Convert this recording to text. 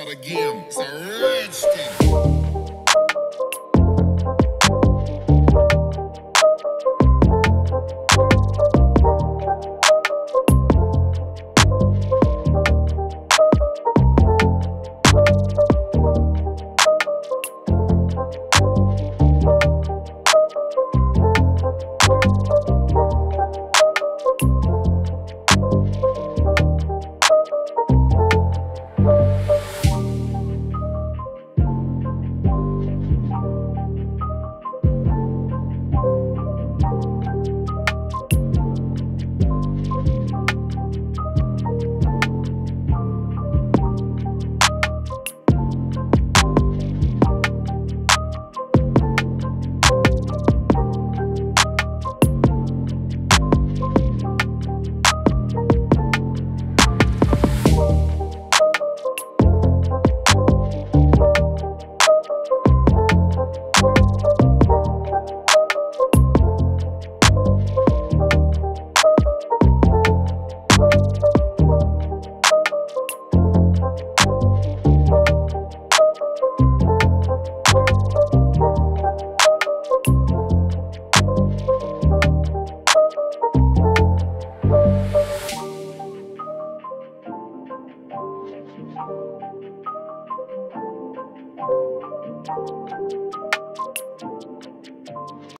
of the game. It's a thing.